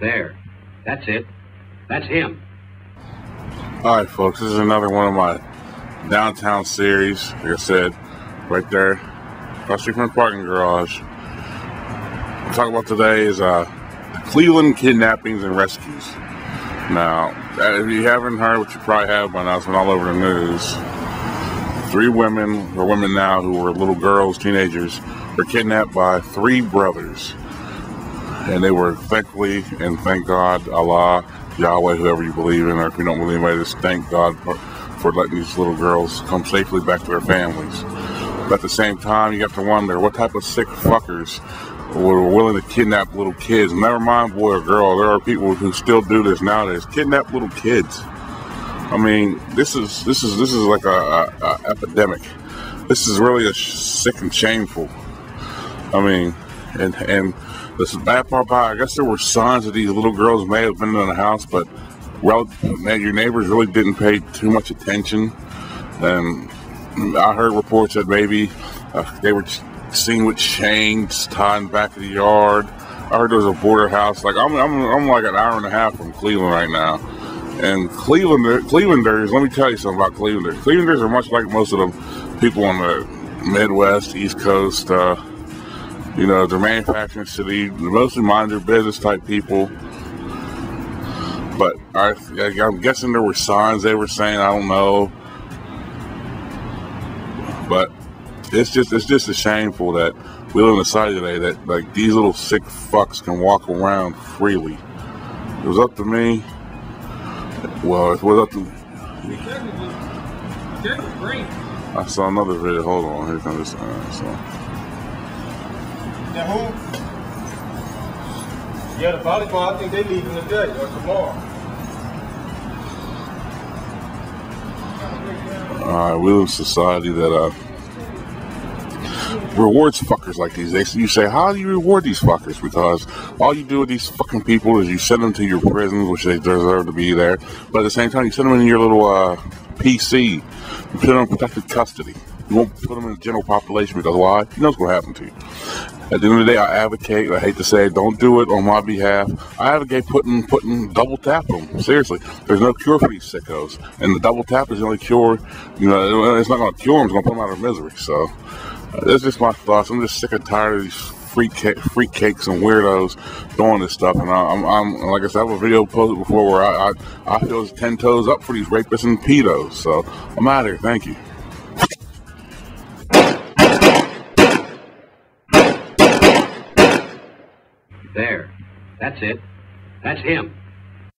There. That's it. That's him. All right, folks, this is another one of my downtown series. Like I said, right there, across street from the parking garage. What I'm talking about today is uh, Cleveland kidnappings and rescues. Now, if you haven't heard, which you probably have by now, it's been all over the news. Three women, or women now, who were little girls, teenagers, were kidnapped by three brothers. And they were thankfully, and thank God, Allah, Yahweh, whoever you believe in, or if you don't believe in anybody, just thank God for, for letting these little girls come safely back to their families. But at the same time, you have to wonder what type of sick fuckers were willing to kidnap little kids. Never mind boy or girl. There are people who still do this nowadays. Kidnap little kids. I mean, this is this is this is like a, a, a epidemic. This is really a sick and shameful. I mean, and and this bad part it, I guess there were signs that these little girls may have been in the house, but well, your neighbors really didn't pay too much attention. And I heard reports that maybe uh, they were seen with chains tied in the back of the yard. I heard there was a border house. Like I'm, I'm, I'm like an hour and a half from Cleveland right now. And Cleveland, Clevelanders, let me tell you something about Clevelanders. Clevelanders are much like most of the people on the Midwest, East Coast. Uh, you know, they're manufacturing city, mostly mind their business type people. But I, I'm guessing there were signs they were saying. I don't know, but it's just it's just a shameful that we live in a society today that like these little sick fucks can walk around freely. It was up to me. Well, it was up to. I saw another video. Hold on, here comes this. Uh, so. Now who? Yeah, the volleyball, I think they leaving today or tomorrow. All right, we live in a society that uh, rewards fuckers like these. They, you say, how do you reward these fuckers? Because all you do with these fucking people is you send them to your prisons, which they deserve to be there. But at the same time, you send them in your little uh, PC. You put them in protected custody. You won't put them in the general population because why? You know what's going to happen to you. At the end of the day, I advocate. I hate to say it, don't do it on my behalf. I advocate putting putting double tap them. Seriously, there's no cure for these sickos, and the double tap is the only cure. You know, it's not going to cure them. It's going to put them out of misery. So, uh, that's just my thoughts. I'm just sick and tired of these freak freak cakes and weirdos doing this stuff. And I, I'm, I'm like I said, I have a video posted before where I I, I feel ten toes up for these rapists and pedos. So I'm out of here. Thank you. There. That's it. That's him.